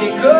Good.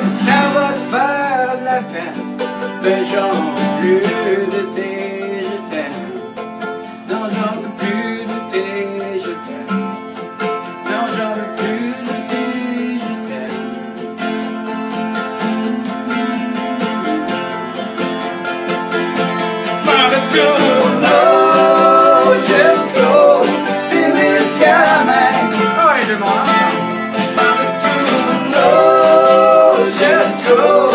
ça va faire la peine. mais j'en veux plus de tes je. Non, j'en veux plus de tes je. Non, j'en veux plus de tes je t'aime. Par le go